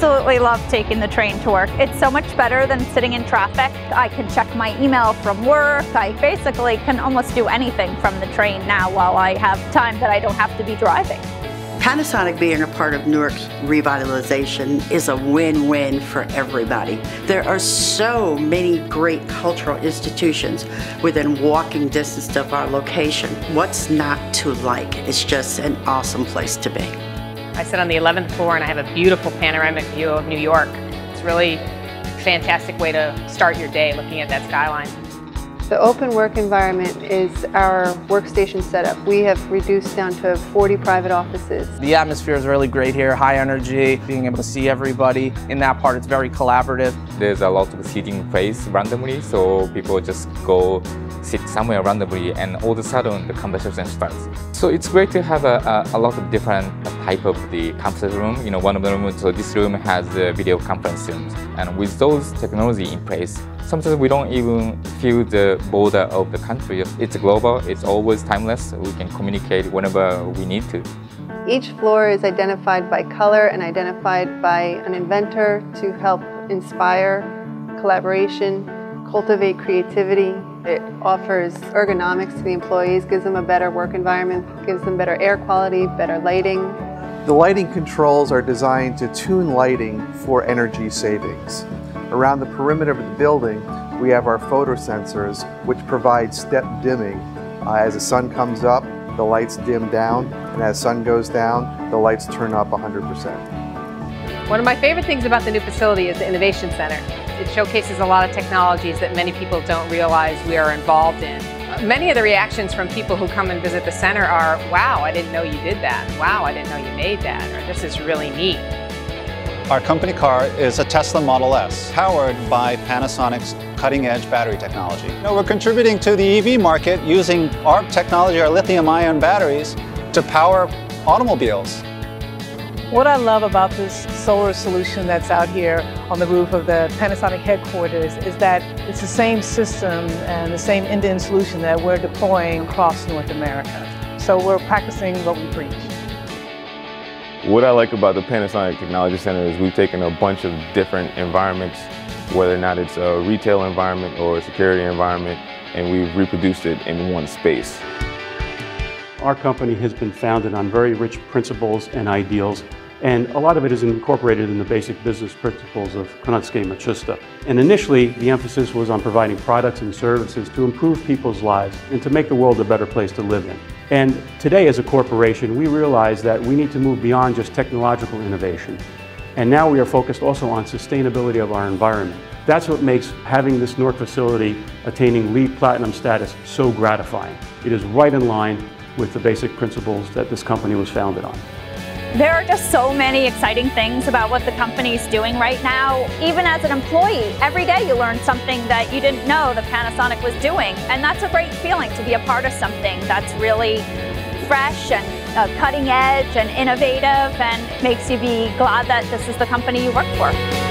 absolutely love taking the train to work. It's so much better than sitting in traffic. I can check my email from work. I basically can almost do anything from the train now while I have time that I don't have to be driving. Panasonic being a part of Newark's revitalization is a win-win for everybody. There are so many great cultural institutions within walking distance of our location. What's not to like? It's just an awesome place to be. I sit on the 11th floor and I have a beautiful panoramic view of New York. It's really a fantastic way to start your day looking at that skyline. The open work environment is our workstation setup. We have reduced down to 40 private offices. The atmosphere is really great here, high energy, being able to see everybody. In that part, it's very collaborative. There's a lot of seating place randomly, so people just go sit somewhere randomly and all of a sudden the conversation starts. So it's great to have a, a, a lot of different type of the conference room. You know, one of the rooms, so this room has the video conference rooms. And with those technology in place, sometimes we don't even feel the border of the country. It's global, it's always timeless. We can communicate whenever we need to. Each floor is identified by color and identified by an inventor to help inspire collaboration, cultivate creativity. It offers ergonomics to the employees, gives them a better work environment, gives them better air quality, better lighting. The lighting controls are designed to tune lighting for energy savings. Around the perimeter of the building, we have our photosensors, which provide step dimming. Uh, as the sun comes up, the lights dim down, and as sun goes down, the lights turn up 100%. One of my favorite things about the new facility is the Innovation Center. It showcases a lot of technologies that many people don't realize we are involved in. Many of the reactions from people who come and visit the center are, wow, I didn't know you did that. Wow, I didn't know you made that. Or this is really neat. Our company car is a Tesla Model S, powered by Panasonic's cutting-edge battery technology. You know, we're contributing to the EV market using our technology, our lithium-ion batteries, to power automobiles. What I love about this solar solution that's out here on the roof of the Panasonic headquarters is that it's the same system and the same end-to-end solution that we're deploying across North America. So we're practicing what we preach. What I like about the Panasonic Technology Center is we've taken a bunch of different environments, whether or not it's a retail environment or a security environment, and we've reproduced it in one space. Our company has been founded on very rich principles and ideals and a lot of it is incorporated in the basic business principles of Konosuke Matsushita. And initially, the emphasis was on providing products and services to improve people's lives and to make the world a better place to live in. And today, as a corporation, we realize that we need to move beyond just technological innovation. And now we are focused also on sustainability of our environment. That's what makes having this Newark facility attaining LEED Platinum status so gratifying. It is right in line with the basic principles that this company was founded on. There are just so many exciting things about what the company is doing right now. Even as an employee, every day you learn something that you didn't know that Panasonic was doing. And that's a great feeling to be a part of something that's really fresh and uh, cutting edge and innovative and makes you be glad that this is the company you work for.